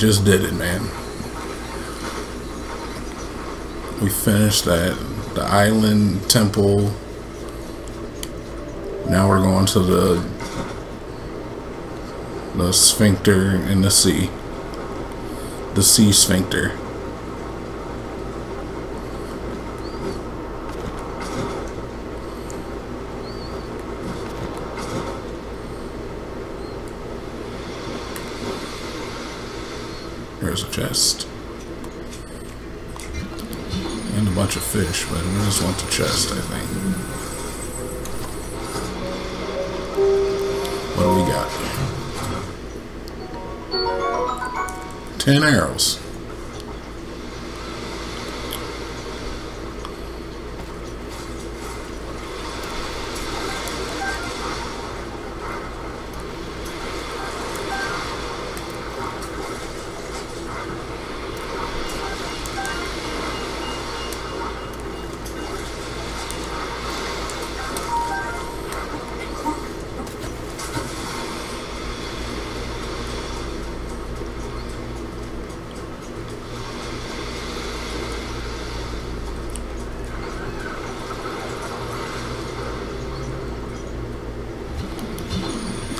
Just did it, man. We finished that the island temple. Now we're going to the the sphincter in the sea. The sea sphincter. There's a chest. And a bunch of fish, but we just want the chest, I think. What do we got? Ten arrows.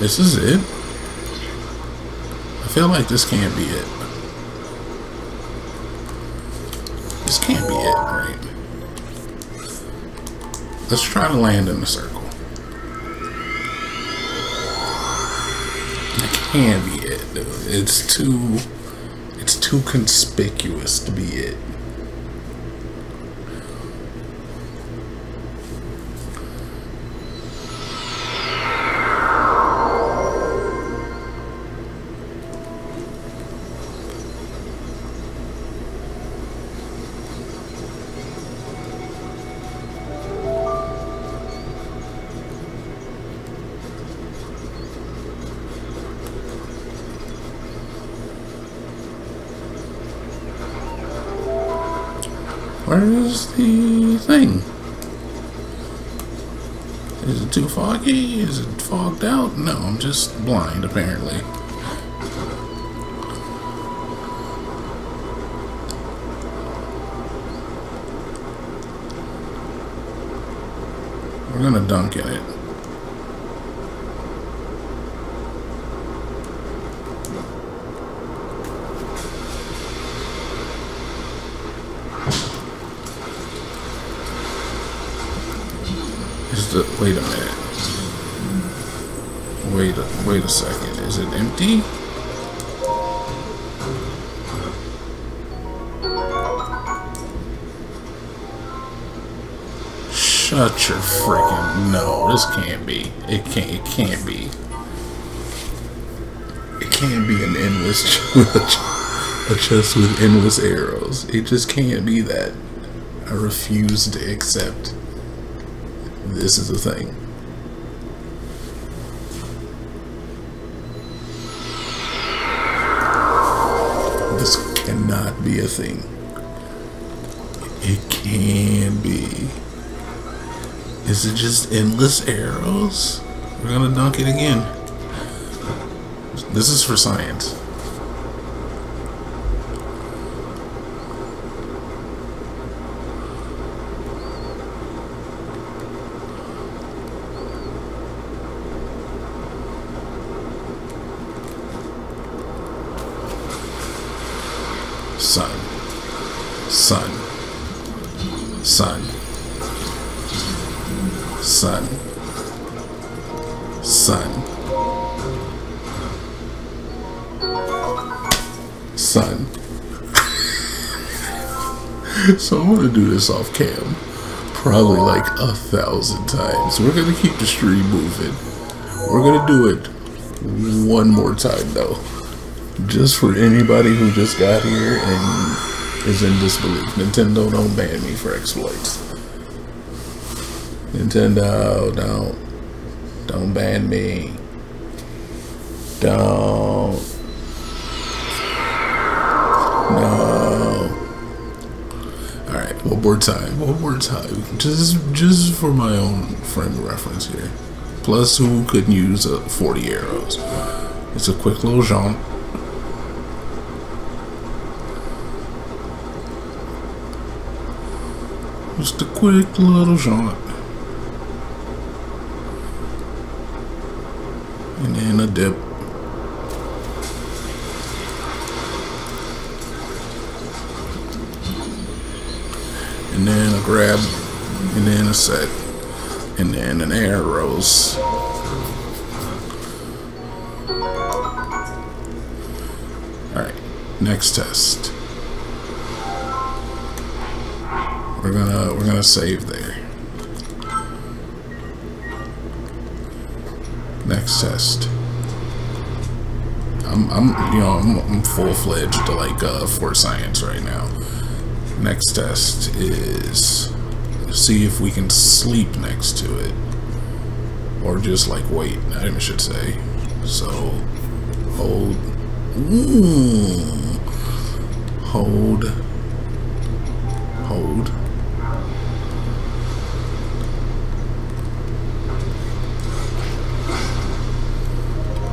This is it? I feel like this can't be it. This can't be it, right? Let's try to land in the circle. It can't be it, dude. It's too... It's too conspicuous to be it. Where's the thing? Is it too foggy? Is it fogged out? No, I'm just blind apparently. We're gonna dunk in it. The wait a minute. Wait a wait a second. Is it empty? Shut your freaking no, this can't be. It can't it can't be. It can't be an endless a chest with endless arrows. It just can't be that. I refuse to accept this is a thing. This cannot be a thing. It can be. Is it just endless arrows? We're gonna dunk it again. This is for science. So I'm gonna do this off cam. Probably like a thousand times. We're gonna keep the stream moving. We're gonna do it one more time though just for anybody who just got here and is in disbelief. Nintendo don't ban me for exploits. Nintendo don't don't ban me. Don't. No one more time, one more time, just just for my own frame of reference here. Plus, who couldn't use uh, 40 arrows? It's a quick little jaunt. Just a quick little jaunt. And then a dip. Grab. And then a set. And then an arrows. Alright, next test. We're gonna we're gonna save there. Next test. I'm I'm you know I'm, I'm full fledged to like uh, for science right now. Next test is see if we can sleep next to it, or just like wait. I should say. So hold. Ooh, hold. Hold.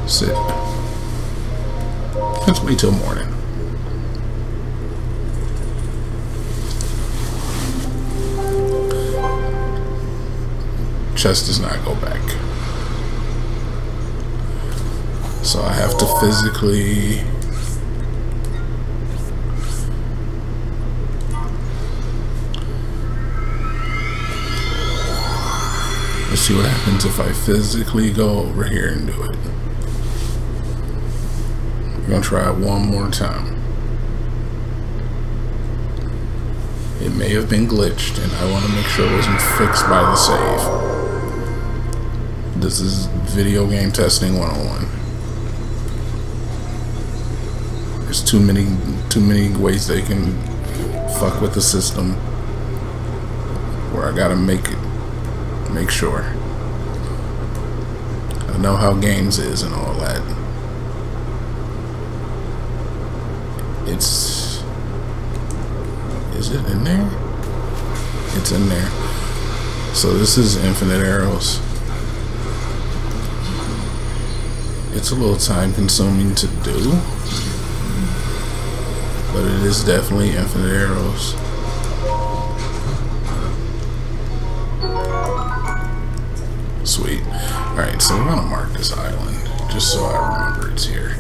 Sit. Let's wait till morning. Chest does not go back. So I have to physically Let's see what happens if I physically go over here and do it. We're gonna try it one more time. It may have been glitched and I want to make sure it wasn't fixed by the save. This is video game testing 101. There's too many too many ways they can fuck with the system where I gotta make it make sure. I know how games is and all that. It's is it in there? It's in there. So this is infinite arrows. It's a little time consuming to do. But it is definitely infinite arrows. Sweet. Alright, so we're gonna mark this island, just so I remember it's here.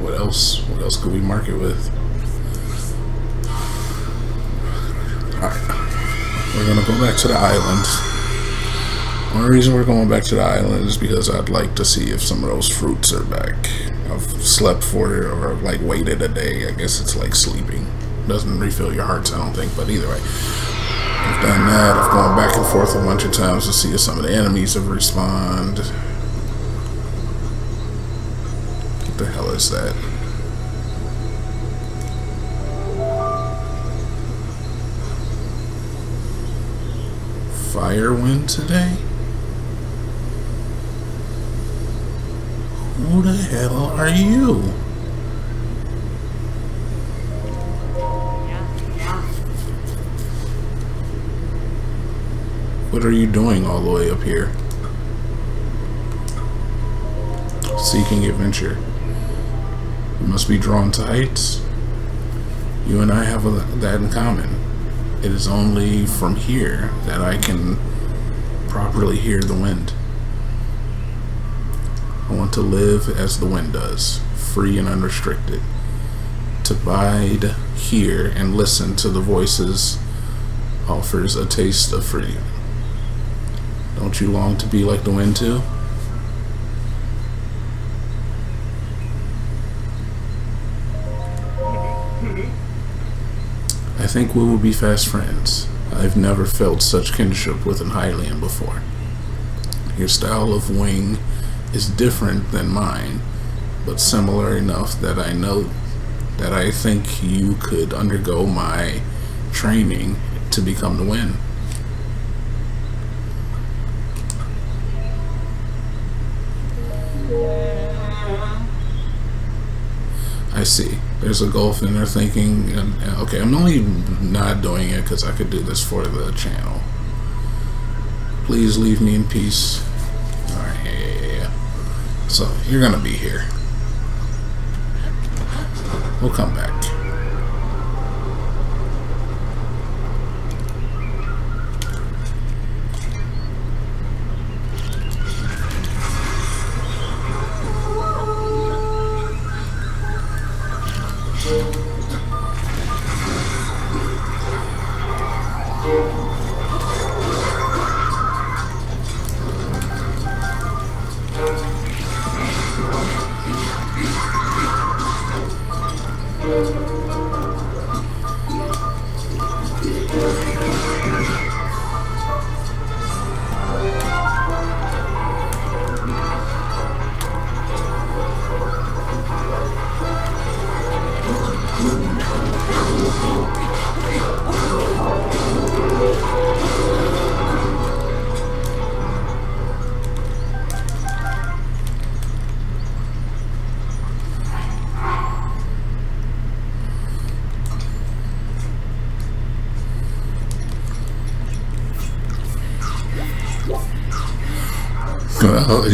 What else? What else could we mark it with? Alright. We're gonna go back to the island. Only reason we're going back to the island is because I'd like to see if some of those fruits are back. I've slept for it or like waited a day. I guess it's like sleeping. Doesn't refill your hearts, I don't think, but either way. I've done that. I've gone back and forth a bunch of times to see if some of the enemies have respawned. What the hell is that? Fire wind today? Who the hell are you? What are you doing all the way up here? Seeking adventure. You must be drawn to heights. You and I have a, that in common. It is only from here that I can properly hear the wind. To live as the wind does, free and unrestricted. To bide here and listen to the voices offers a taste of freedom. Don't you long to be like the wind too? I think we will be fast friends. I've never felt such kinship with an Hylian before. Your style of wing is different than mine, but similar enough that I know that I think you could undergo my training to become the wind. I see. There's a gulf in there thinking, okay, I'm only not doing it because I could do this for the channel. Please leave me in peace. Alright. So, you're going to be here. We'll come back.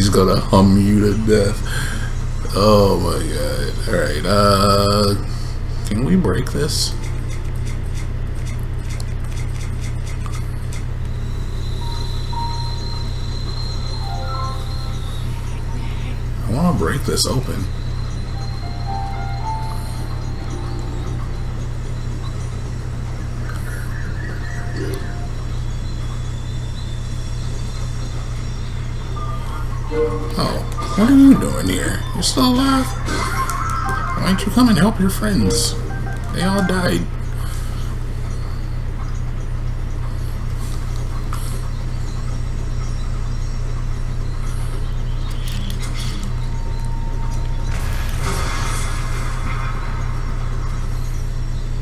He's gonna hum you to death. Oh my god. Alright, uh can we break this? I wanna break this open. Still alive? Why don't you come and help your friends? They all died.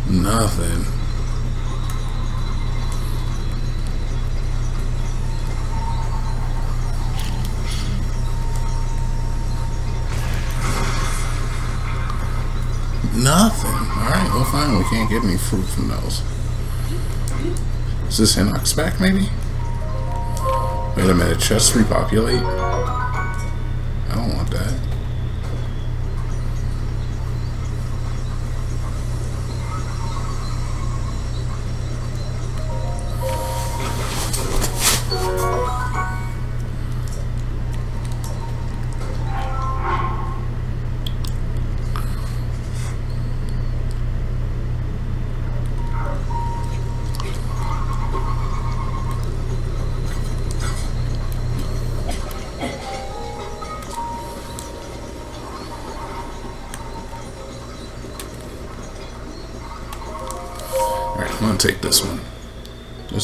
Nothing. Nothing. Can't get any fruit from those. Is this Hinox back maybe? Wait a minute, chests repopulate?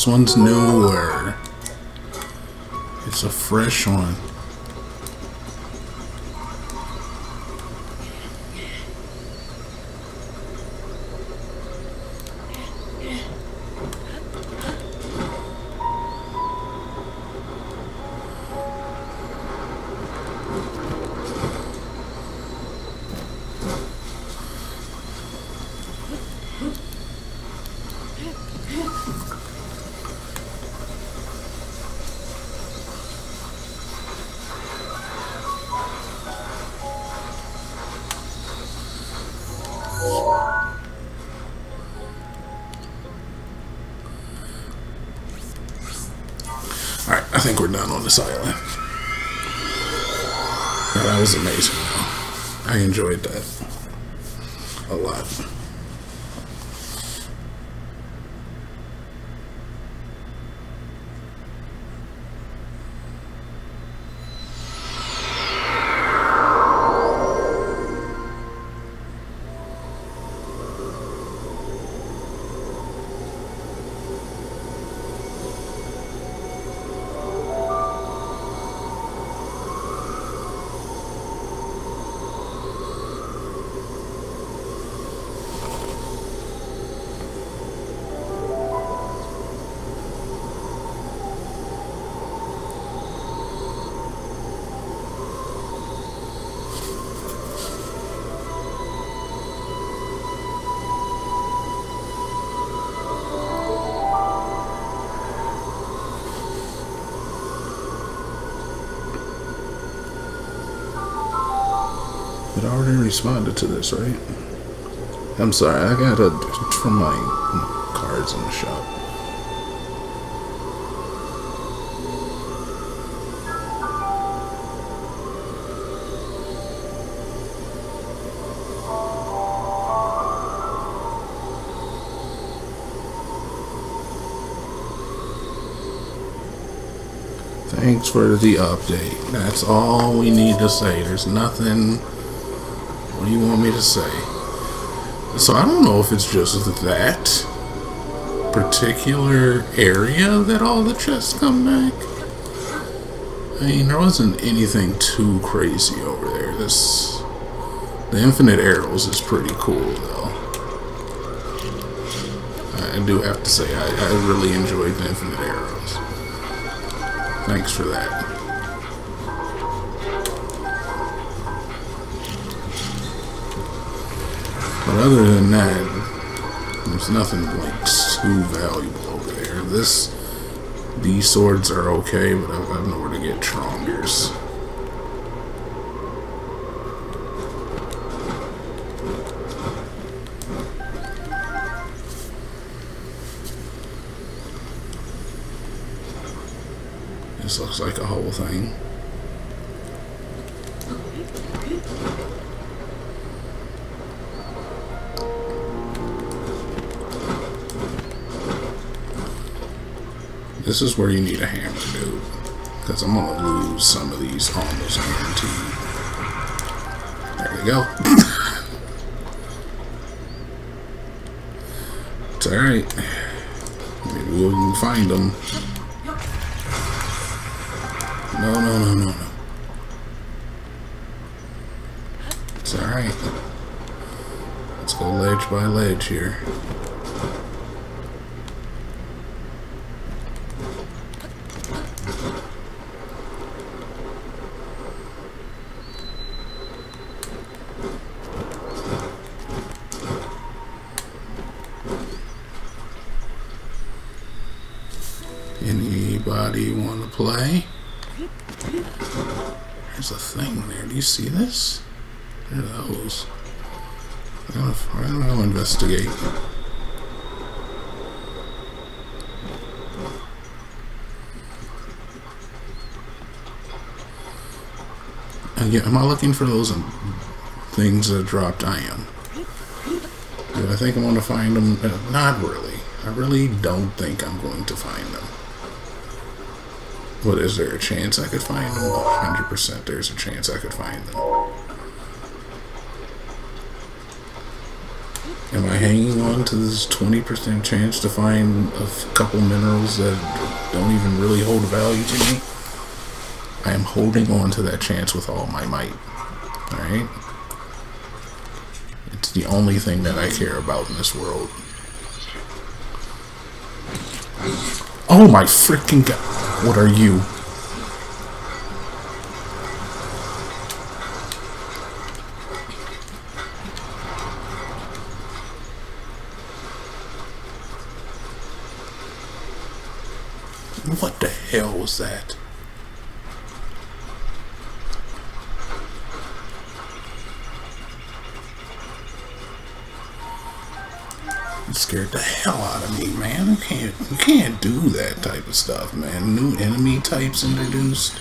One's newer. It's a fresh one. This island. That was amazing. I enjoyed that already responded to this, right? I'm sorry, I got a from my cards in the shop. Thanks for the update. That's all we need to say. There's nothing. What do you want me to say? So I don't know if it's just that particular area that all the chests come back. I mean, there wasn't anything too crazy over there. This, the infinite arrows is pretty cool though. I do have to say, I, I really enjoyed the infinite arrows. Thanks for that. But other than that, there's nothing like too valuable over there. This, these swords are okay, but I've don't know where to get Trongers. This looks like a whole thing. This is where you need a hammer, dude. Because I'm going to lose some of these almost guaranteed. There we go. it's alright. Maybe we can find them. No, no, no, no, no. It's alright. Let's go ledge by ledge here. Anybody want to play? There's a thing there. Do you see this? What are those? I don't, I know. Investigate. And yeah, am I looking for those things that dropped iron? Do I think I'm going to find them? Uh, not really. I really don't think I'm going to find. What is there a chance I could find them? 100% there's a chance I could find them. Am I hanging on to this 20% chance to find a couple minerals that don't even really hold value to me? I am holding on to that chance with all my might. Alright? It's the only thing that I care about in this world. Oh my freaking god. What are you? Introduced.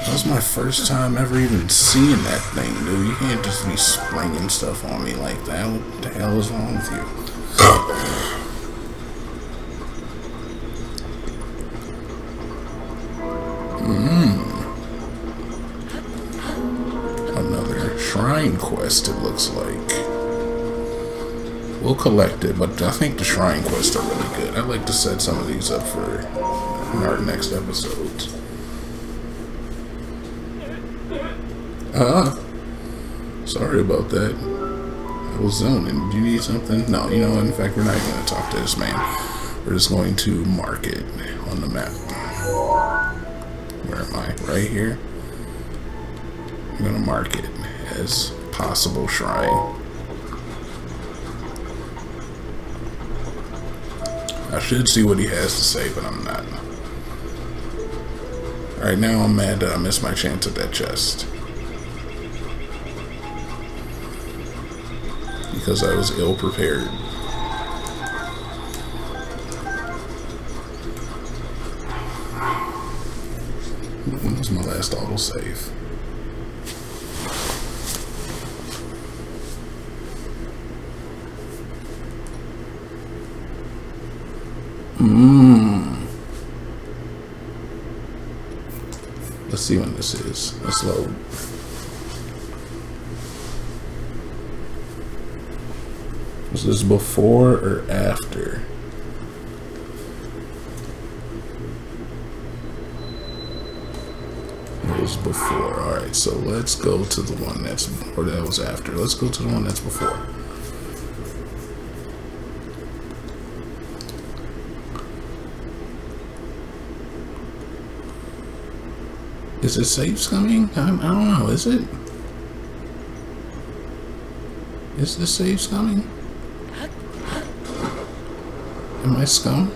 That was my first time ever even seeing that thing, dude. You can't just be springing stuff on me like that. What the hell is wrong with you? Hmm. Another shrine quest, it looks like. We'll collect it, but I think the shrine quests are really good. I'd like to set some of these up for our next episodes. Uh, sorry about that. I was zoning. Do you need something? No, you know? In fact, we're not even going to talk to this man. We're just going to mark it on the map. Where am I? Right here? I'm going to mark it as possible shrine. I should see what he has to say, but I'm not. Alright, now I'm mad that I missed my chance at that chest. Because I was ill prepared. When was my last autosave? Mmm. Let's see when this is. Let's load. Was this before or after? It was before. Alright, so let's go to the one that's, or that was after. Let's go to the one that's before. Is it save scumming? I, I don't know. Is it? Is the save scumming? Am I scum?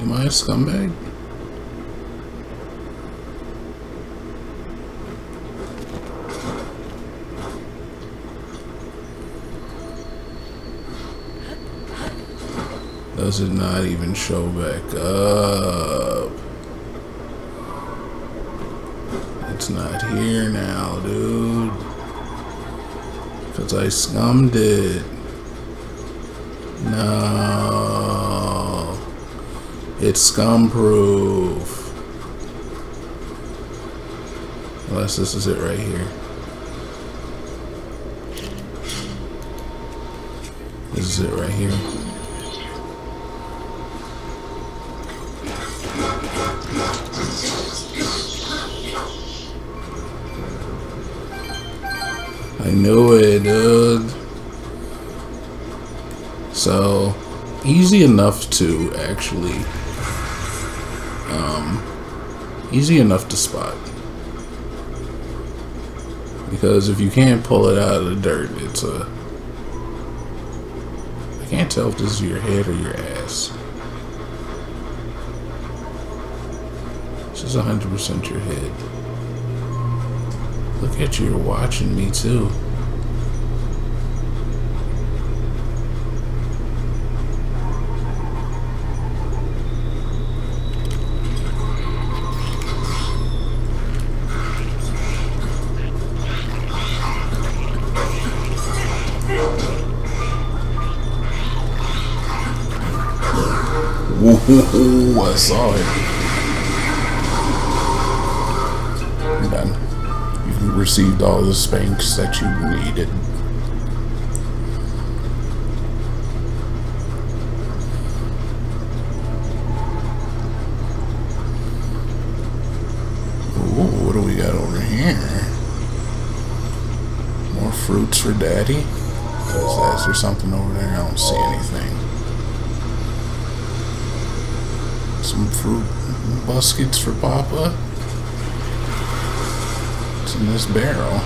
Am I a scumbag? Does it not even show back up? It's not here now, dude. Because I scummed it. No. It's scum proof. Unless this is it right here. This is it right here. Knew it, dude. So, easy enough to actually, um, easy enough to spot. Because if you can't pull it out of the dirt, it's a, I can't tell if this is your head or your ass. This is 100% your head. Look at you, you're watching me too. I saw it. You're done. You've received all the spanks that you needed. Ooh, what do we got over here? More fruits for daddy? Baskets for Papa. It's in this barrel.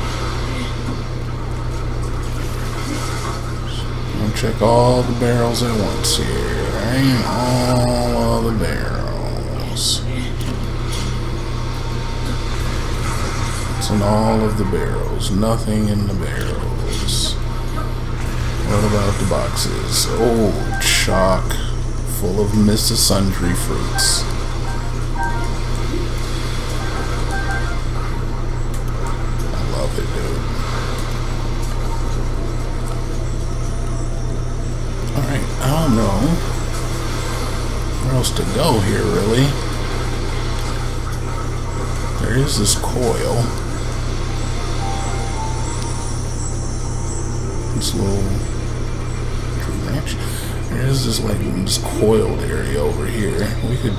I'm gonna check all the barrels at once here. Right? All of the barrels. It's in all of the barrels. Nothing in the barrels. What about the boxes? Oh, chalk full of Mrs. Sundry fruits. To go here, really. There is this coil. This little there's this like this coiled area over here. We could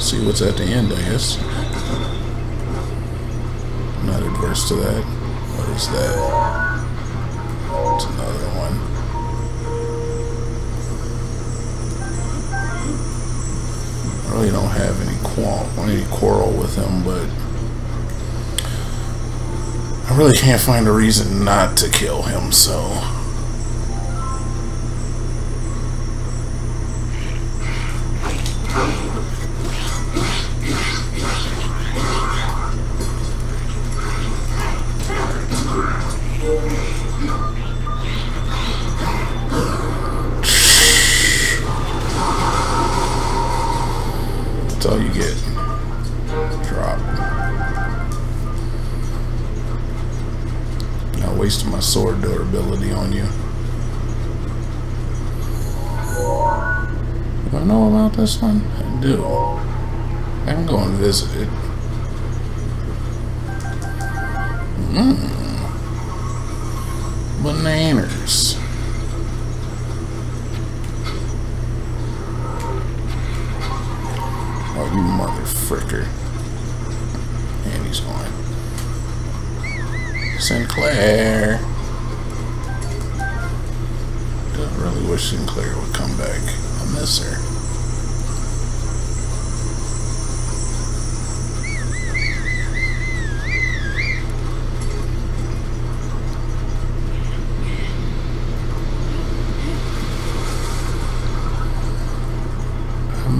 see what's at the end, I guess. I'm not adverse to that. What is that? It's another one. Really don't have any qual any quarrel with him, but I really can't find a reason not to kill him, so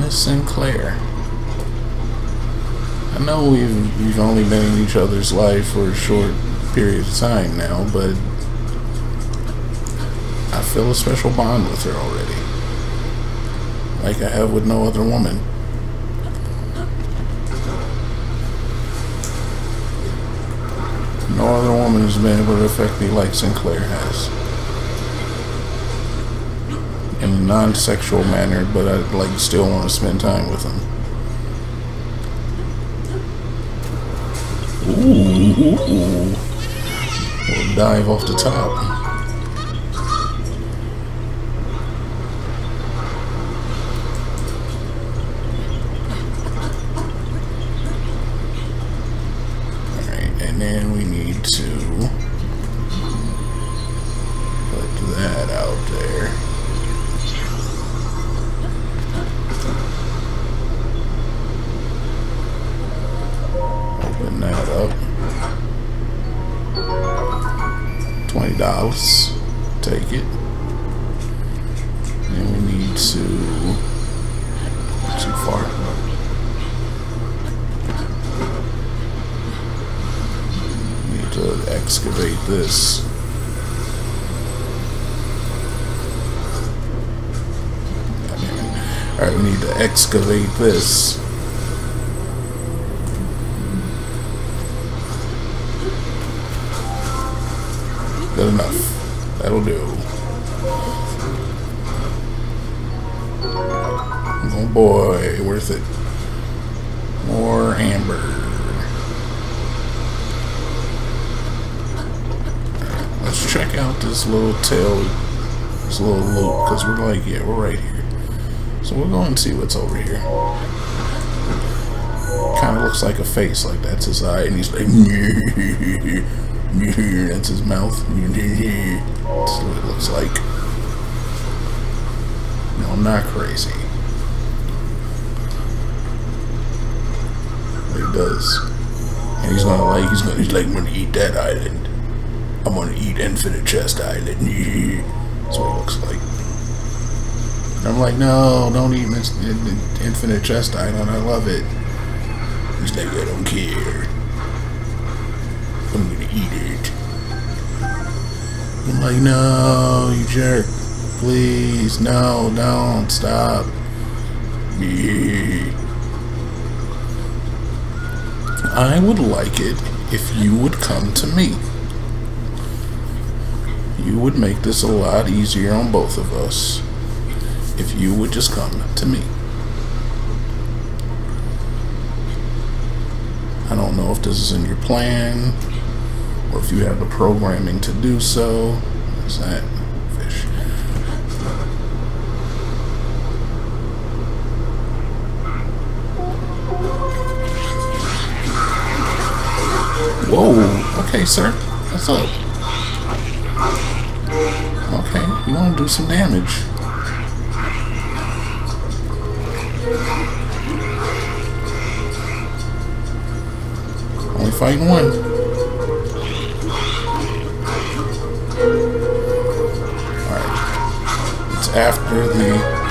Miss Sinclair. I know we've we've only been in each other's life for a short period of time now, but I feel a special bond with her already. like I have with no other woman. No other woman has been able to affect me like Sinclair has. In a non-sexual manner, but I like still want to spend time with him. Ooh, We'll dive off the top. We're like, yeah, we're right here. So we'll go and see what's over here. Kind of looks like a face, like that's his eye, and he's like, that's his mouth. That's what it looks like. No, I'm not crazy. But he does. And he's gonna like, he's gonna, he's like, I'm gonna eat that island. I'm gonna eat Infinite Chest Island. That's what it looks like. I'm like, no, don't eat Infinite Chest Island. I love it. Like, I don't care. I'm gonna eat it. I'm like, no, you jerk. Please, no, don't, stop. me. I would like it if you would come to me you would make this a lot easier on both of us if you would just come to me. I don't know if this is in your plan or if you have the programming to do so. Is that fish? Whoa, okay, sir. What's up? Okay, you want to do some damage. Fighting one. Alright. It's after the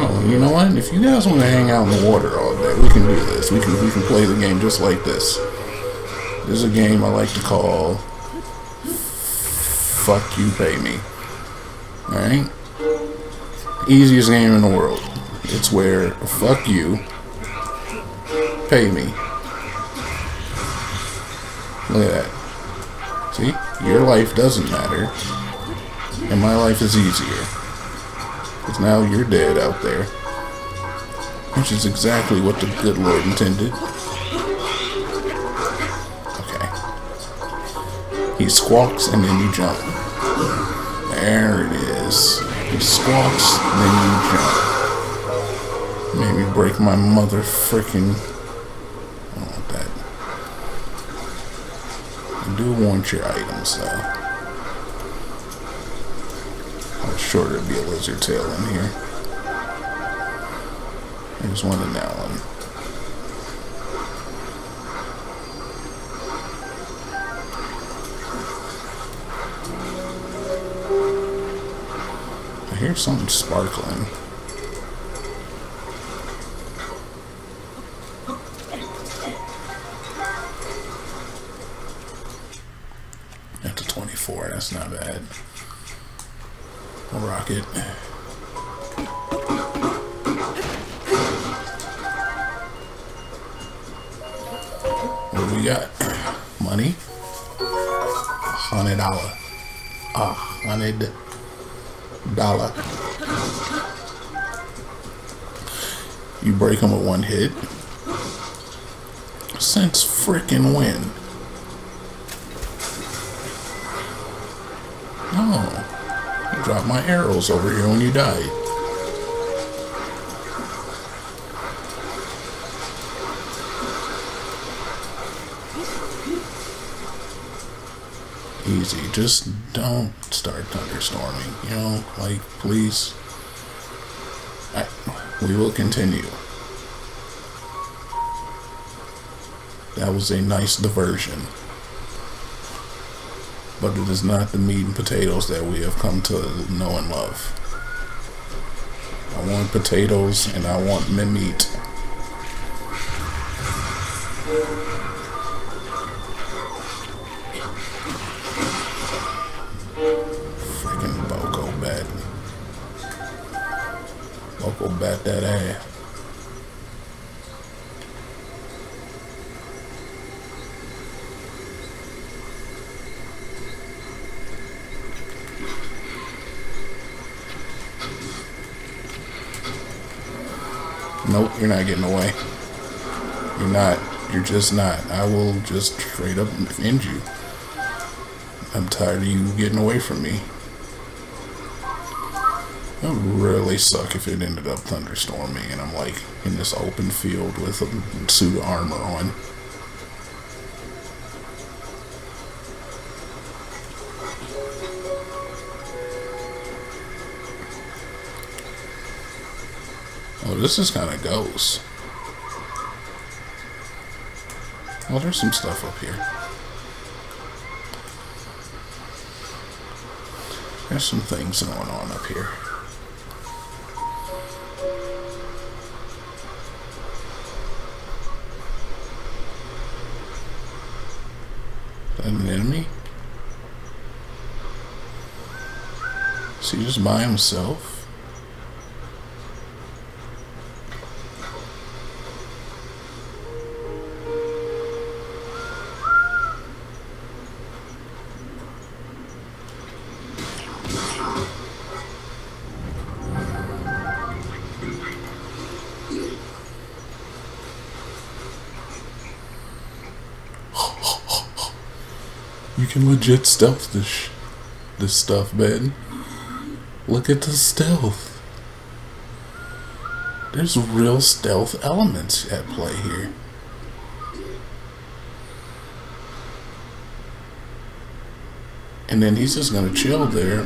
Oh, you know what? If you guys want to hang out in the water all day, we can do this. We can we can play the game just like this. This is a game I like to call Fuck You Pay Me. Alright? Easiest game in the world. It's where fuck you pay me. Look at that. See? Your life doesn't matter. And my life is easier. Because now you're dead out there. Which is exactly what the good Lord intended. He squawks and then you jump. There it is. He squawks, then you jump. Made me break my mother freaking. I don't want that. I do want your items though. I was sure there'd be a lizard tail in here. There's one in that one. Hear something sparkling. Hit. Since freaking when? No. You my arrows over here when you died. Easy. Just don't start thunderstorming. You know, like, please. I, we will continue. That was a nice diversion. But it is not the meat and potatoes that we have come to know and love. I want potatoes and I want meat. You're not getting away. You're not. You're just not. I will just straight up end you. I'm tired of you getting away from me. It would really suck if it ended up thunderstorming and I'm like in this open field with a suit of armor on. This is kind of ghost. Well, there's some stuff up here. There's some things going on up here. An enemy? Is he just by himself? Can legit stealth this this stuff, man. Look at the stealth. There's real stealth elements at play here. And then he's just gonna chill there.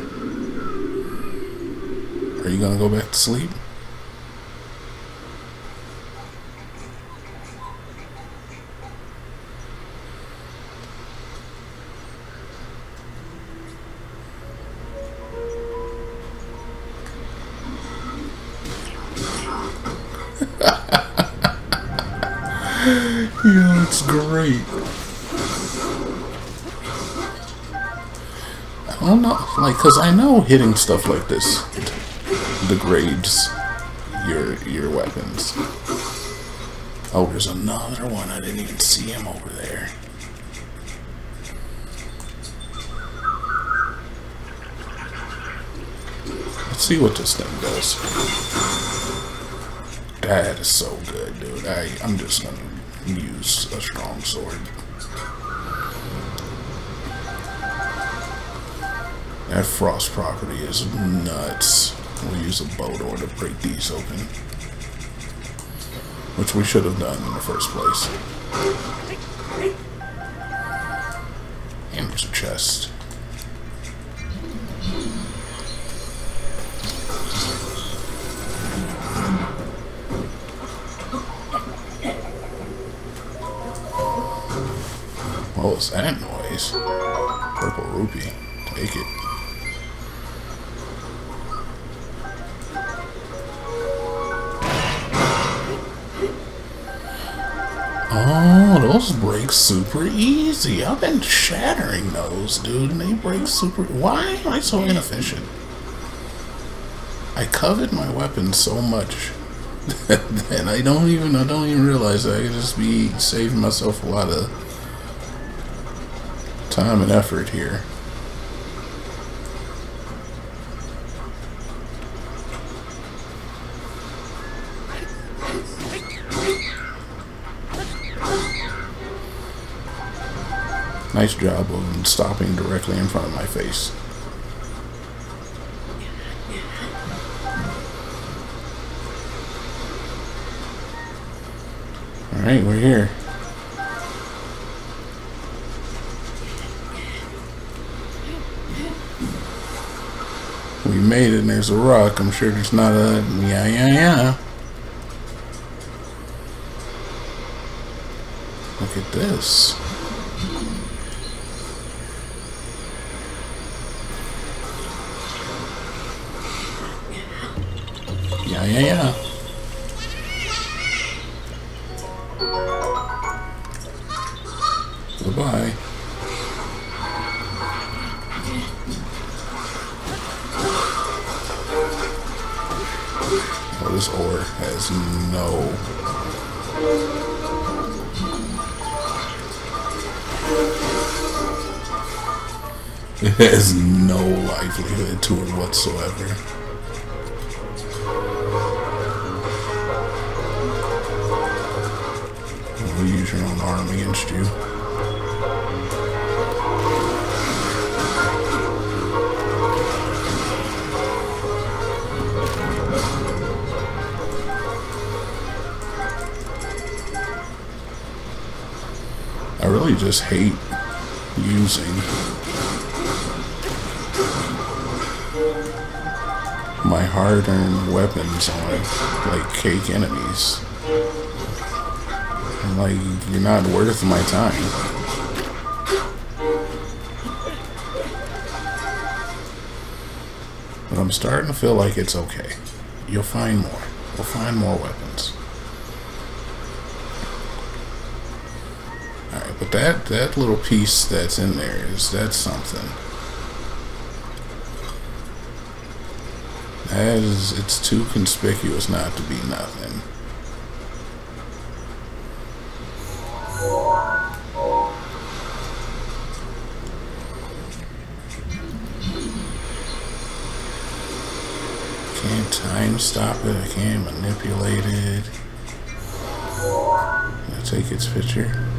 Are you gonna go back to sleep? Like, cause I know hitting stuff like this degrades your your weapons. Oh, there's another one. I didn't even see him over there. Let's see what this thing does. That is so good, dude. I, I'm just gonna use a strong sword. That frost property is nuts. We'll use a bow door to break these open. Which we should have done in the first place. And there's a chest. What was that noise? Purple rupee. Take it. Oh, those break super easy. I've been shattering those, dude, and they break super... Why am I so inefficient? I covet my weapons so much that I don't even I don't even realize that I could just be saving myself a lot of time and effort here. Nice job of stopping directly in front of my face. Alright, we're here. We made it and there's a rock. I'm sure there's not a yeah yeah yeah. Look at this. Has no livelihood to it whatsoever. We'll use your own arm against you. I really just hate using my hard-earned weapons on like cake enemies. And, like you're not worth my time. But I'm starting to feel like it's okay. You'll find more. We'll find more weapons. Alright, but that, that little piece that's in there is that's something. Is it's too conspicuous not to be nothing. Can't time stop it, I can't manipulate it. I take its picture.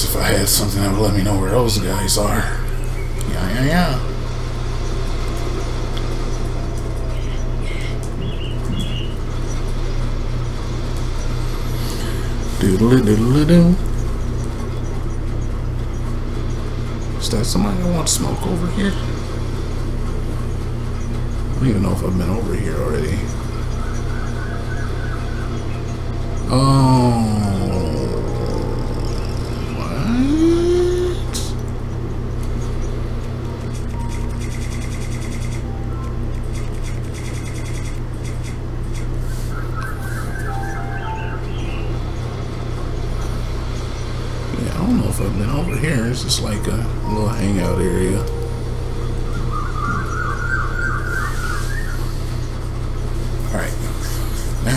Nice if I had something that would let me know where those guys are. Yeah, yeah, yeah. Doodle doodle doo. Is that somebody that wants smoke over here? I don't even know if I've been over here already.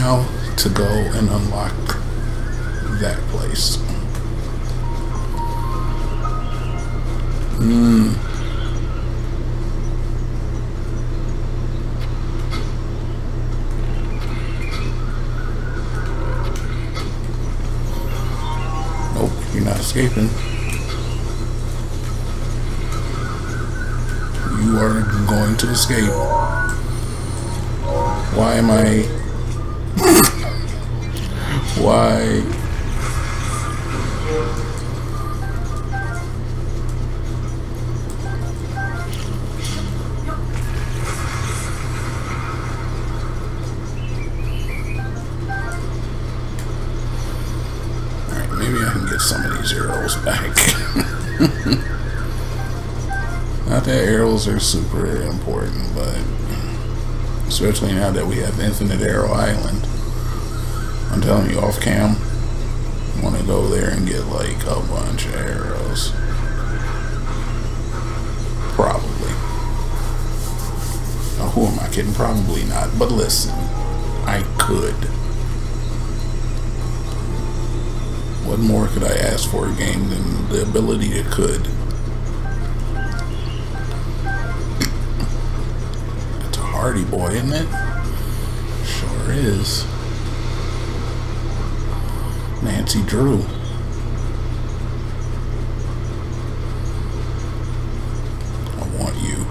Now to go and unlock that place. Hmm. Nope, you're not escaping. You are going to escape. Why am I... Why... Maybe I can get some of these arrows back. Not that arrows are super important, but especially now that we have Infinite Arrow Island. Telling you, off cam, I want to go there and get like a bunch of arrows. Probably. Now, who am I kidding? Probably not. But listen, I could. What more could I ask for a game than the ability to could? It's a Hardy Boy, isn't it? Sure is. Nancy Drew. I want you.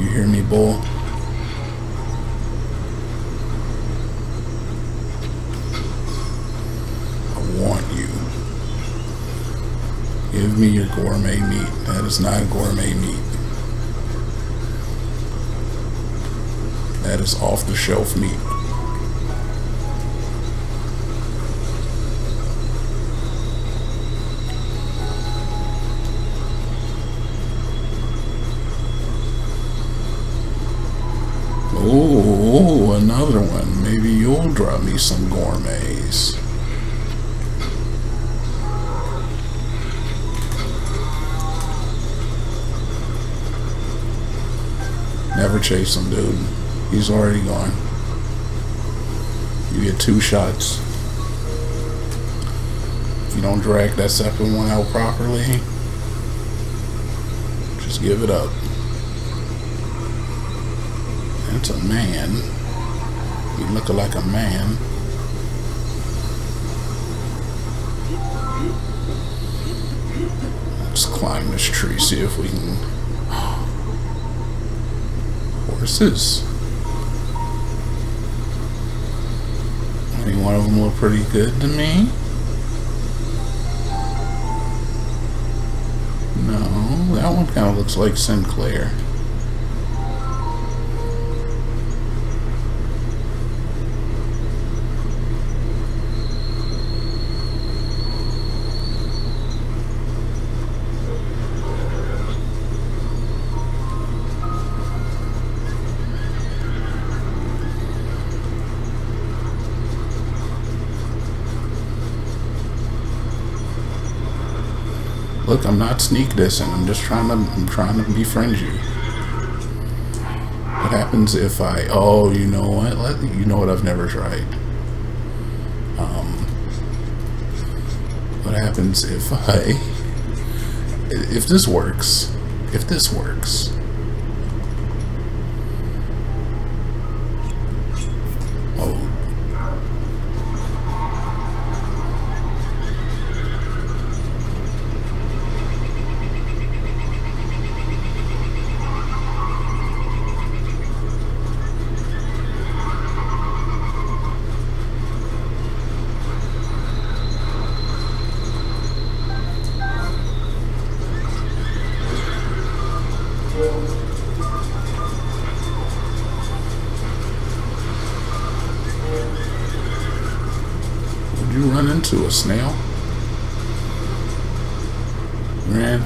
You hear me, boy? I want you. Give me your gourmet meat. That is not gourmet meat. That is off the shelf meat. Never chase him, dude. He's already gone. You get two shots. If you don't drag that second one out properly, just give it up. That's a man. You look like a man. Let's climb this tree, see if we can. Horses. Any one of them look pretty good to me. No, that one kind of looks like Sinclair. Look, I'm not sneak dissing. I'm just trying to I'm trying to befriend you. What happens if I oh you know what? Let you know what I've never tried. Um what happens if I if this works? If this works.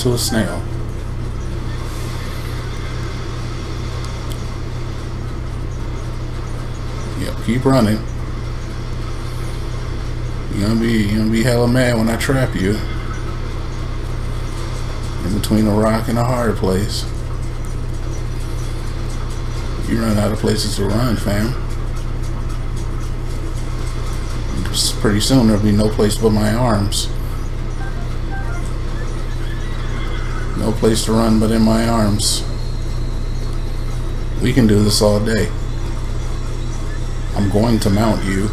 Into a snail. Yep, keep running. You're gonna be you're gonna be hella mad when I trap you. In between a rock and a hard place. You run out of places to run, fam. Pretty soon there'll be no place but my arms. Place to run but in my arms. We can do this all day. I'm going to mount you.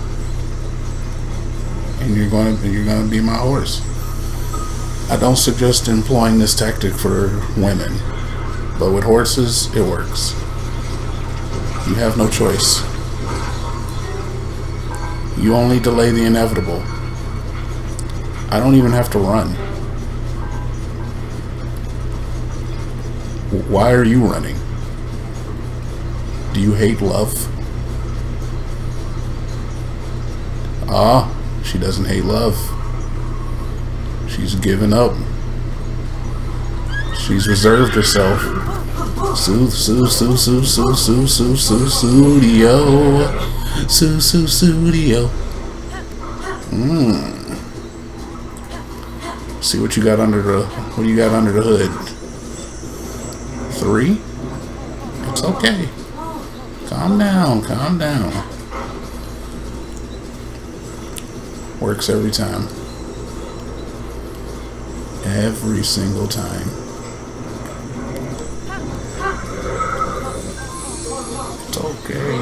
And you're going to you're going to be my horse. I don't suggest employing this tactic for women, but with horses it works. You have no choice. You only delay the inevitable. I don't even have to run. Why are you running? Do you hate love? Ah, she doesn't hate love. She's given up. She's reserved herself. Sue, Sue, Sue, Sue, Sue, Sue, Sue, Sue, Studio. Sue, Sue, Studio. Mmm. See what you got under the, what you got under the hood. Three? It's okay. Calm down, calm down. Works every time. Every single time. It's okay.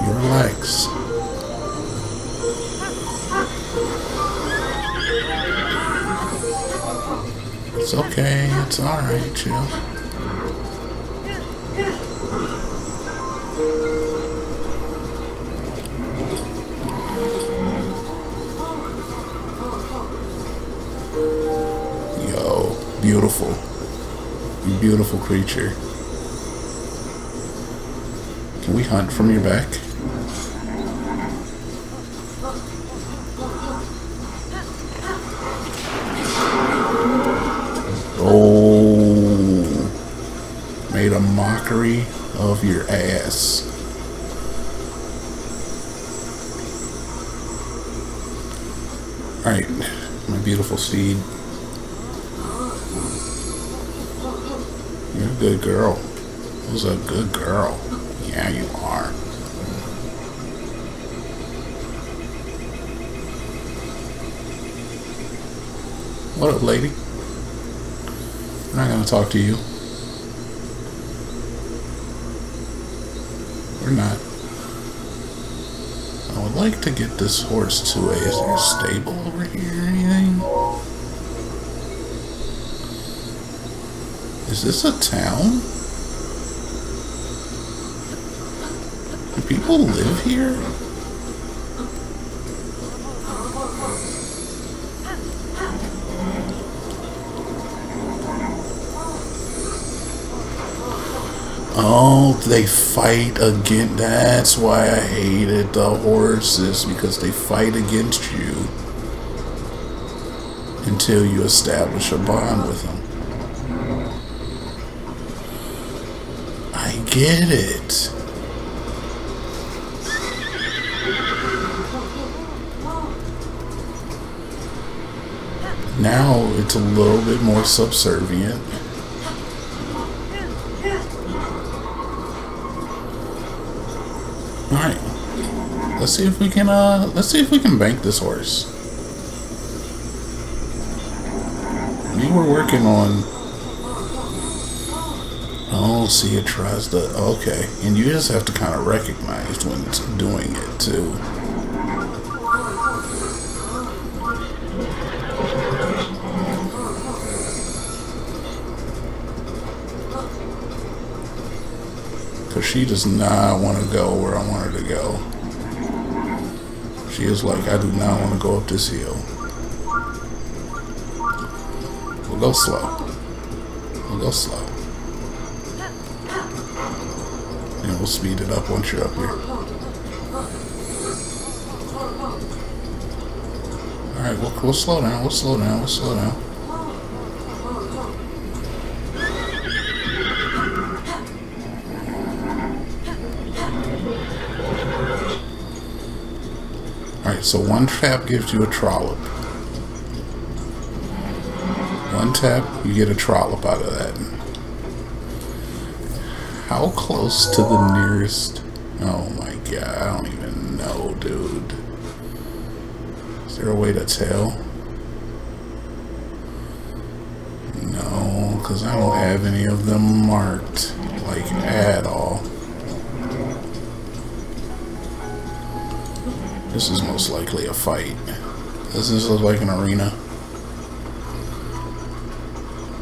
You relax. It's okay. It's alright, chill. Yo, beautiful. Beautiful creature. Can we hunt from your back? Mockery of your ass. Alright, my beautiful steed. You're a good girl. Who's a good girl? Yeah, you are. What up, lady? I'm not gonna talk to you. We're not. I would like to get this horse to a. Is there a stable over here or anything? Is this a town? Do people live here? Oh, they fight again. That's why I hated the horses because they fight against you until you establish a bond with them. I get it. Now it's a little bit more subservient. Alright. Let's see if we can uh let's see if we can bank this horse. We were working on Oh, see it tries to okay. And you just have to kind of recognize when it's doing it too. Because she does not want to go where I want her to go. She is like, I do not want to go up this hill. We'll go slow. We'll go slow. And we'll speed it up once you're up here. Alright, we'll, we'll slow down, we'll slow down, we'll slow down. So one tap gives you a trollop. One tap, you get a trollop out of that. How close to the nearest... Oh my god, I don't even know, dude. Is there a way to tell? No, because I don't have any of them marked, like, at all. This is most likely a fight. Does this look like an arena?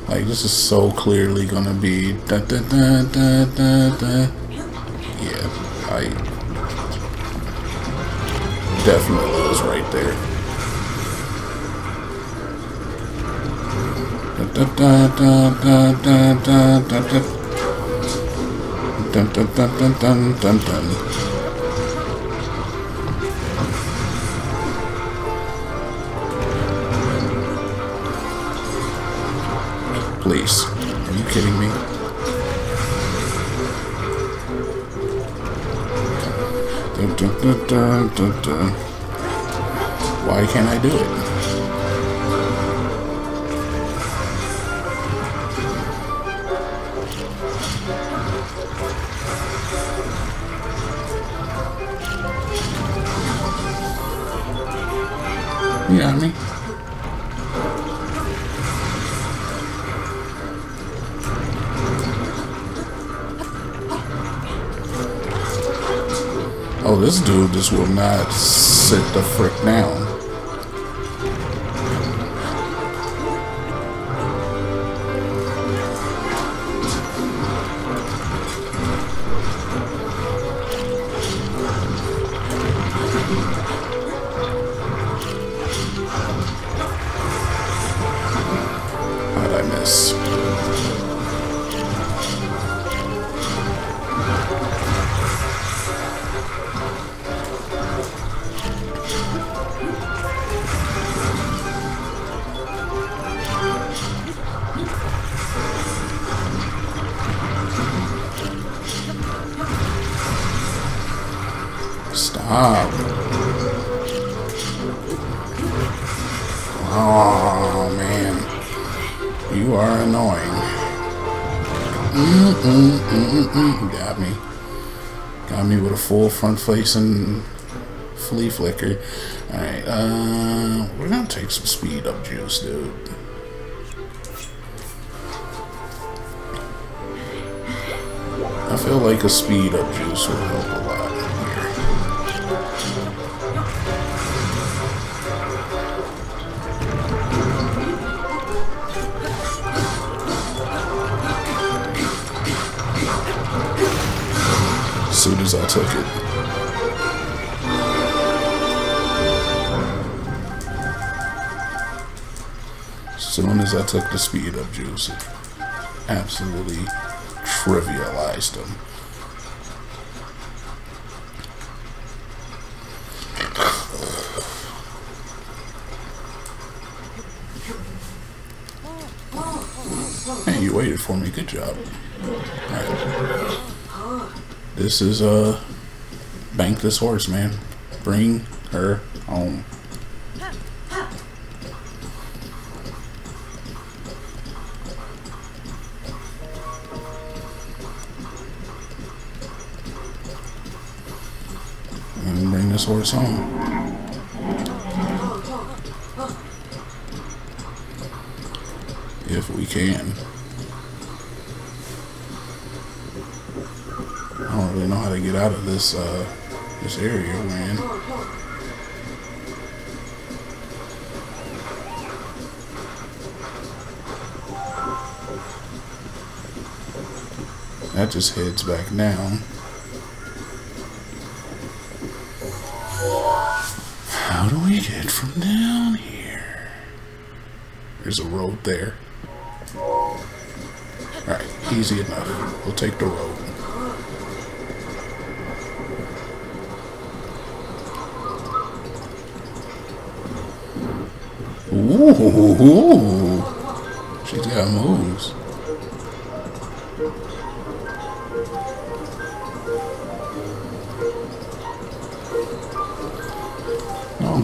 Like, this is so clearly gonna be... Da, da, da, da, da, da. Yeah, I... Definitely was right there. Da, da, da, da, da, da, da, da. Dun, dun, dun, dun, dun, dun, dun. Please. Are you kidding me? Dun, dun, dun. Why can't I do it? You got me. Oh, just will not sit the frick down. Oh, man. You are annoying. Mm-mm-mm-mm-mm. Got me. Got me with a full front facing flea flicker. Alright, uh, we're gonna take some speed up juice, dude. I feel like a speed up juice would help as soon as I took the speed up juice, it absolutely trivialized them. Hey, you waited for me. Good job. Alright. This is uh bank this horse, man. Bring her back down. How do we get from down here? There's a road there. Alright, easy enough. We'll take the road. Ooh, she's got moves.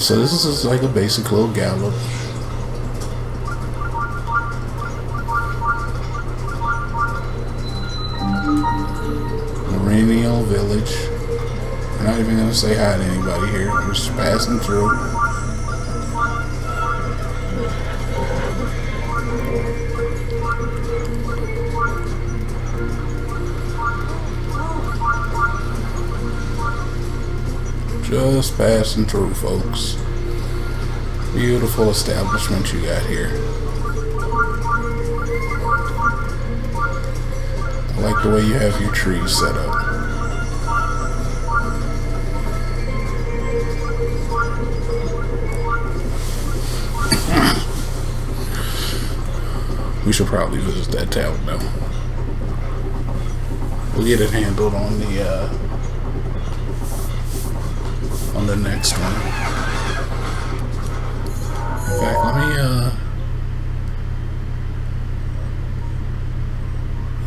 So this is just like a basic little gallop. Perennial Village. I'm not even gonna say hi to anybody here. I'm just passing through. Passing through, folks. Beautiful establishment you got here. I like the way you have your trees set up. We should probably visit that town though. We'll get it handled on the uh, on the next one. In fact, let me, uh...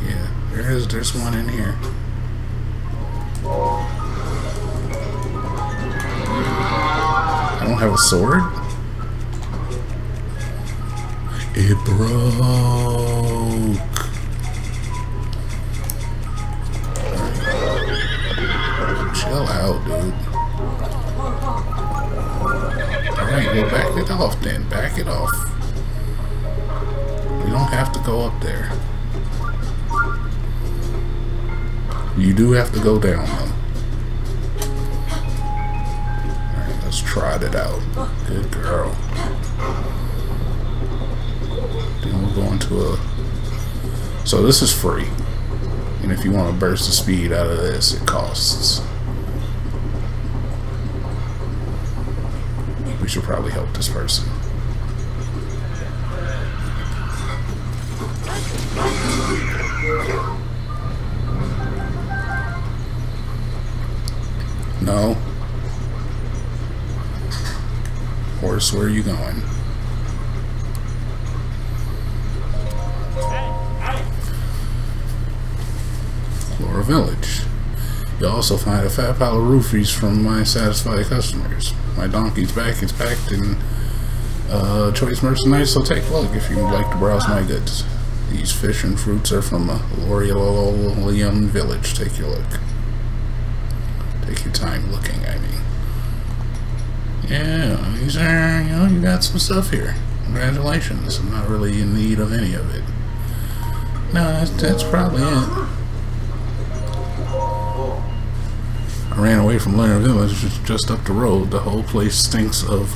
Yeah, there is, there's one in here. I don't have a sword? It broke. Back it off then. Back it off. You don't have to go up there. You do have to go down though. Alright, let's try it out. Good girl. Then we're going to a... So this is free. And if you want to burst the speed out of this, it costs. We should probably help this person. No. Horse, where are you going? Lurelin Village. You'll also find a fat pile of rupees from my satisfied customers. My donkey's back is packed in uh, choice merchandise, so take a look if you'd like to browse my goods. These fish and fruits are from uh, Lurelin Village. Take your look. Take your time looking, I mean. Yeah, these are, you know, you got some stuff here. Congratulations. I'm not really in need of any of it. No, that's, that's probably it. I ran away from Lurelin Village, just, just up the road. The whole place stinks of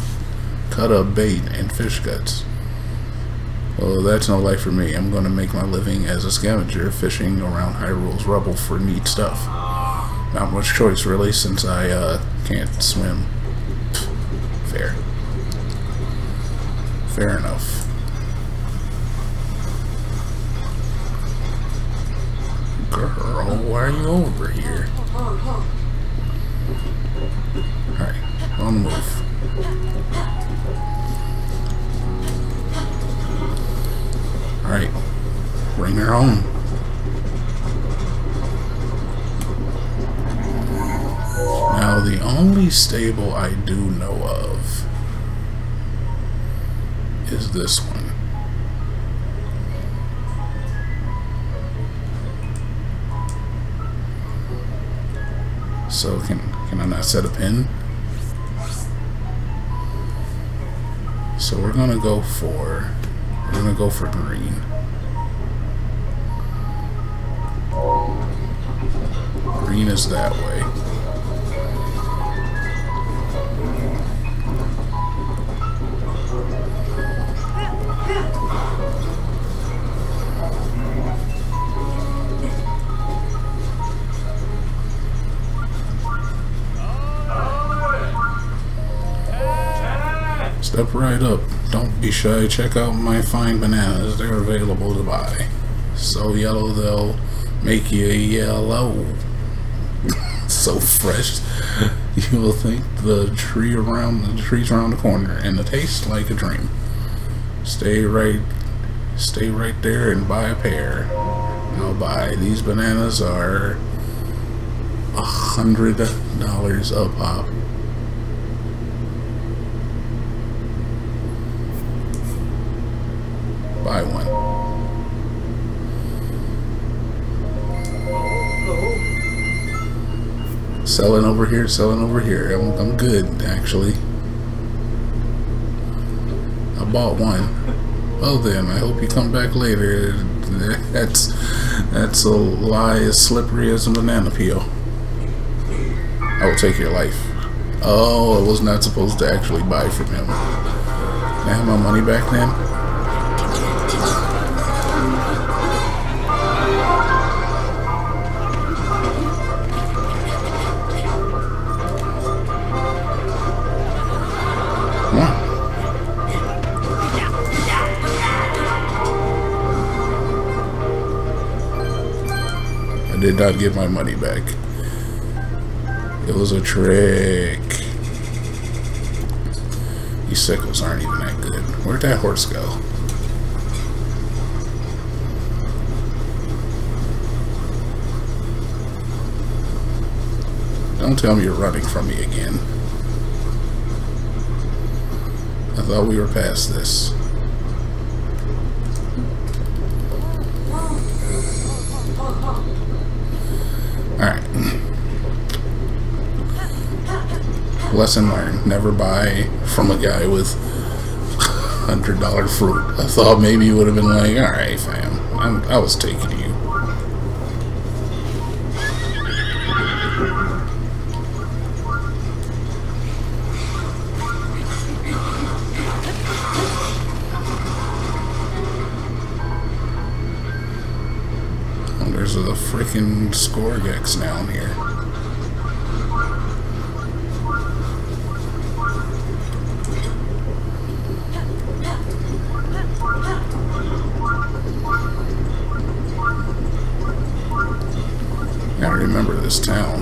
cut up bait and fish guts. Well, that's no life for me. I'm going to make my living as a scavenger, fishing around Hyrule's rubble for neat stuff. Not much choice, really, since I uh, can't swim. Fair. Fair enough. Girl, why are you over here? The move. Alright, bring her home. Now, the only stable I do know of is this one. So can can I not set a pin? So we're gonna go for we're gonna go for green. Green is that way. Step right up. Don't be shy. Check out my fine bananas. They're available to buy. So yellow they'll make you yellow. so fresh. You will think the tree around the trees around the corner and the taste like a dream. Stay right stay right there and buy a pair. I'll buy. These bananas are a hundred dollars a pop. Selling over here, selling over here. I'm, I'm good, actually. I bought one. Well then, I hope you come back later. That's that's a lie as slippery as a banana peel. I will take your life. Oh, I was not supposed to actually buy from him. Can I have my money back then? did not get my money back. It was a trick. These sickles aren't even that good. Where'd that horse go? Don't tell me you're running from me again. I thought we were past this. Lesson learned. Never buy from a guy with $100 fruit. I thought maybe he would have been like, alright fam, I'm, I was taking you. there's a freaking Scourgex down here. Remember this town.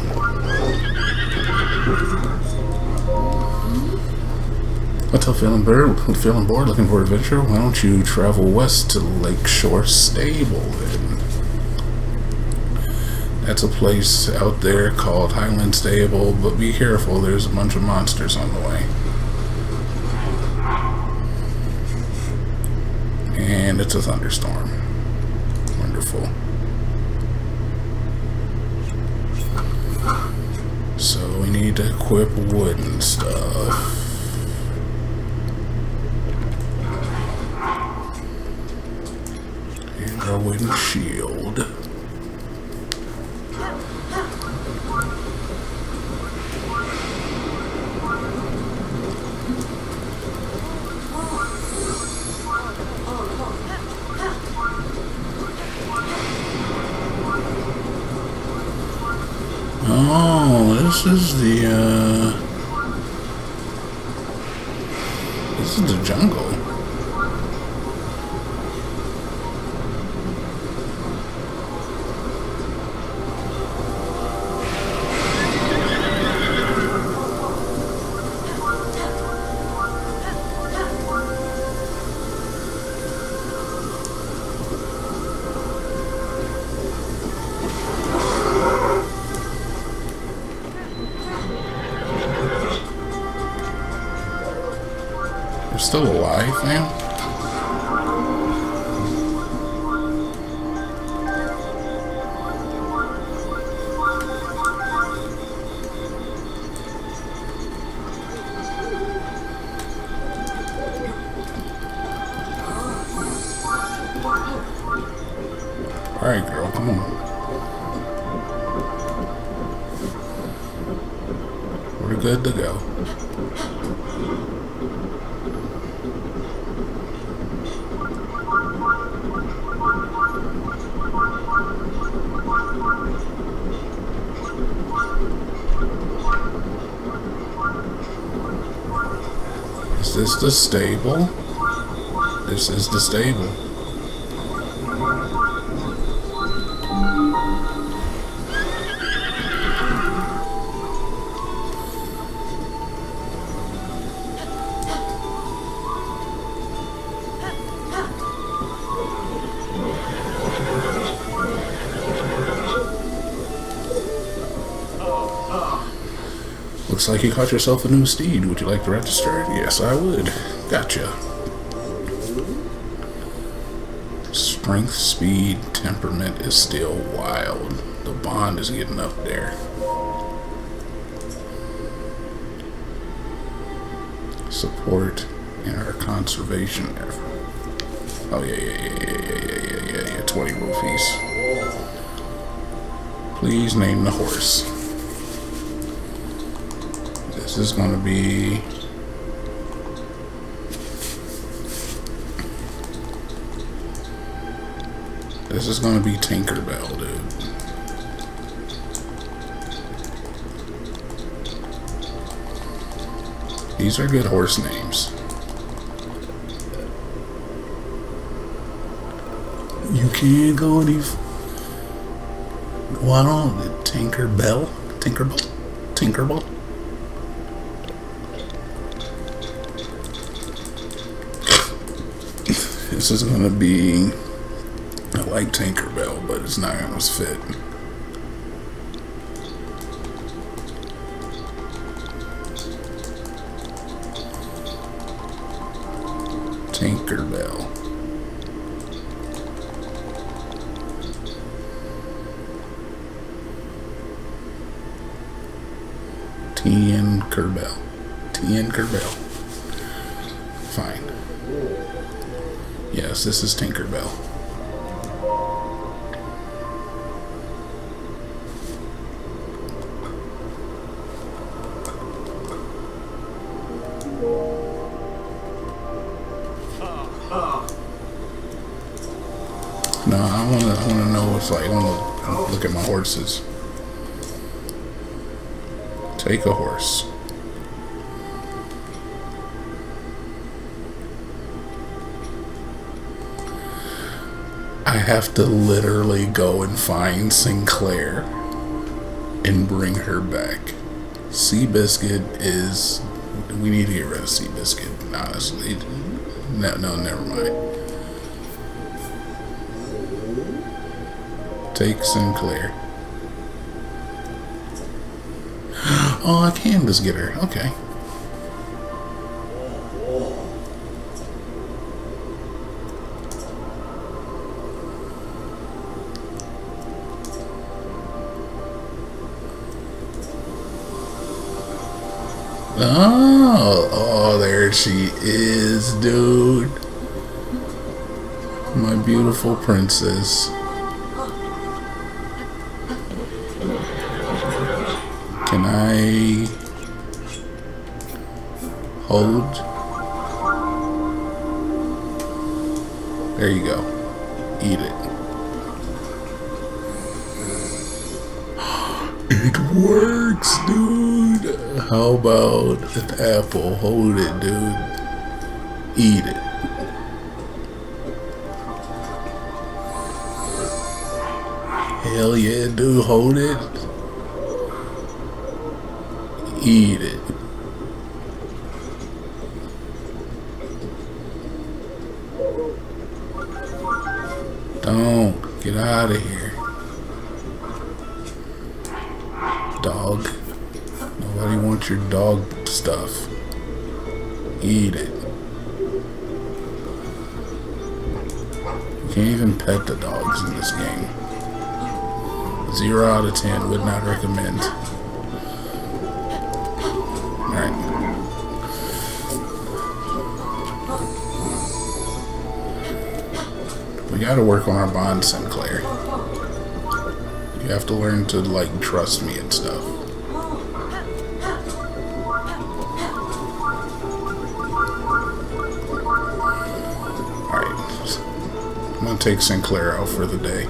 What's up, feeling bored? Feeling bored? Looking for adventure? Why don't you travel west to Lakeshore Stable then? That's a place out there called Highland Stable, but be careful, there's a bunch of monsters on the way. And it's a thunderstorm. Wonderful. So need to equip wood and stuff. And our wooden shield. This is the, uh... still alive, man? This is the stable? This is the stable. Caught yourself a new steed. Would you like to register? Yes, I would. Gotcha. Strength, speed, temperament is still wild. The bond is getting up there. Support in our conservation effort. Oh yeah, yeah, yeah, yeah, yeah, yeah, yeah, yeah, yeah. 20 rupees. Please name the horse. This is going to be This is going to be Tinkerbell, dude. These are good horse names. You can't go any. Why don't Tinkerbell? Tinkerbell? Tinkerbell? This is gonna be. I like Tinkerbell, but it's not gonna fit. I want to. Know what's like. I want to look at my horses. Take a horse. I have to literally go and find Sinclair and bring her back. Seabiscuit is. We need to get rid of Seabiscuit, honestly. No, no, never mind. Take Sinclair. Oh, I can just get her. Okay. Oh, oh, there she is, dude. My beautiful princess. I hold? There you go. Eat it. It works, dude. How about an apple? Hold it, dude. Eat it. Hell yeah, dude. Hold it. Eat it. Don't. Get out of here. Dog. Nobody wants your dog stuff. Eat it. You can't even pet the dogs in this game. Zero out of ten. Would not recommend. We gotta work on our bond, Sinclair. You have to learn to, like, trust me and stuff. Alright. I'm gonna take Sinclair out for the day.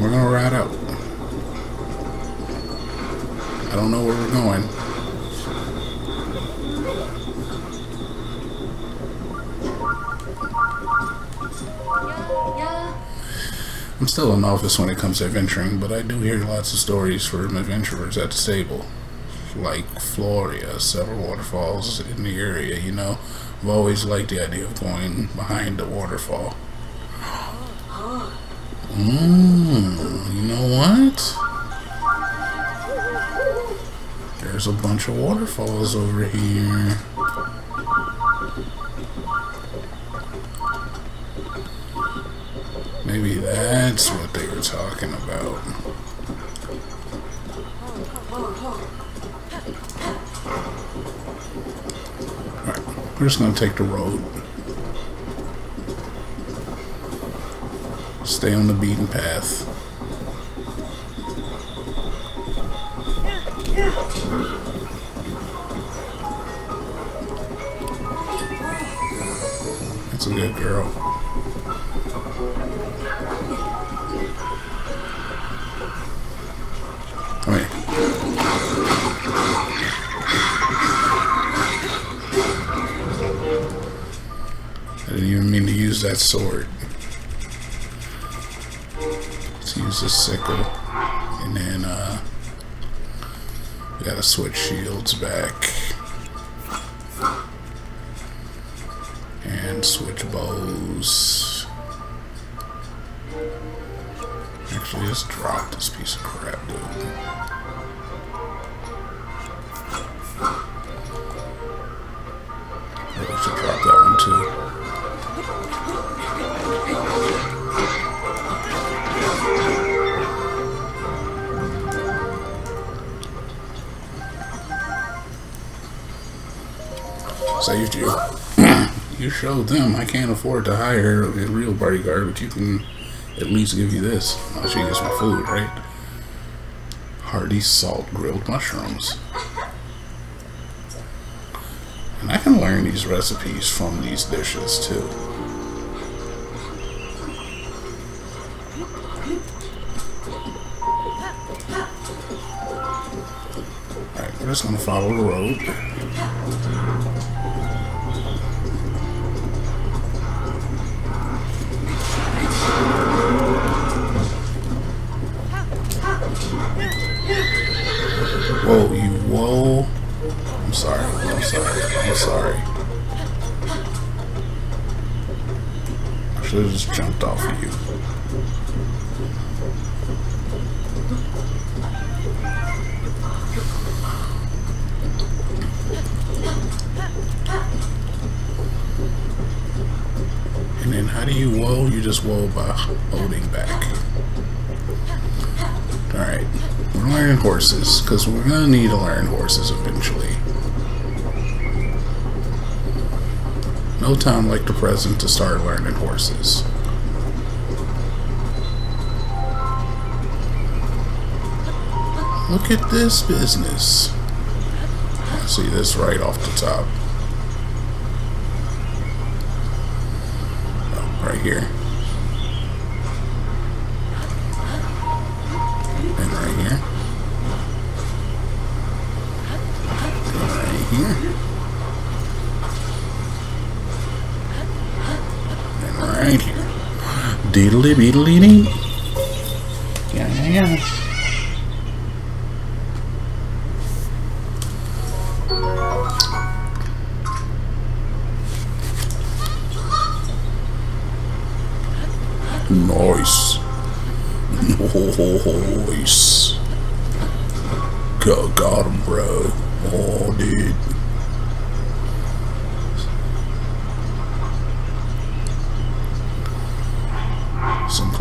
We're gonna ride out. I don't know where we're going. I'm still a novice when it comes to adventuring, but I do hear lots of stories from adventurers at the stable. Like Floria, several waterfalls in the area, you know. I've always liked the idea of going behind the waterfall. Mmm, bunch of waterfalls over here. Maybe that's what they were talking about. Alright, we're just gonna take the road. Stay on the beaten path. Switch shields you. you showed them I can't afford to hire a real bodyguard, but you can at least give you this. Oh, she gets some food, right? Hearty salt grilled mushrooms. And I can learn these recipes from these dishes too. Alright, we're just gonna follow the road. By holding back. Alright. We're learning horses, because we're going to need to learn horses eventually. No time like the present to start learning horses. Look at this business. I see this right off the top. Oh, right here. Diddly beedly dee.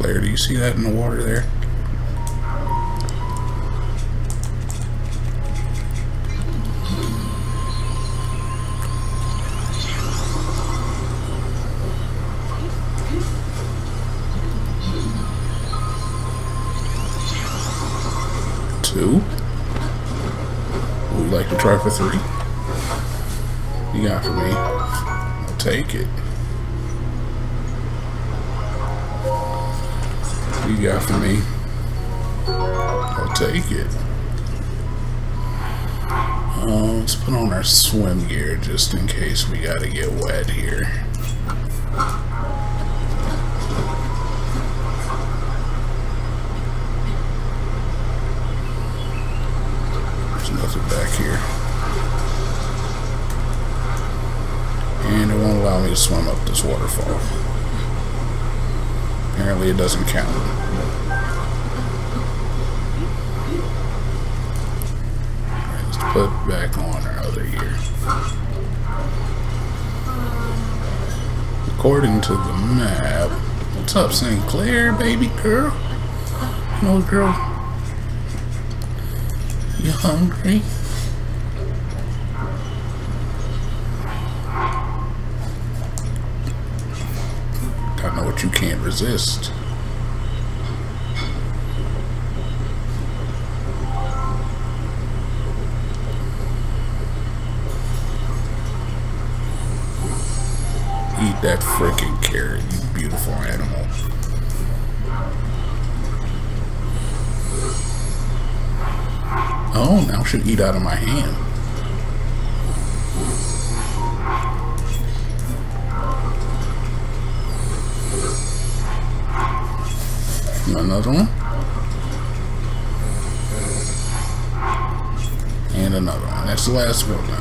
Do you see that in the water there? Two. Would like to try for three? What's up Sinclair, baby girl? No girl. You hungry? Gotta know what you can't resist. Oh, eat out of my hand. Another one. And another one. That's the last one.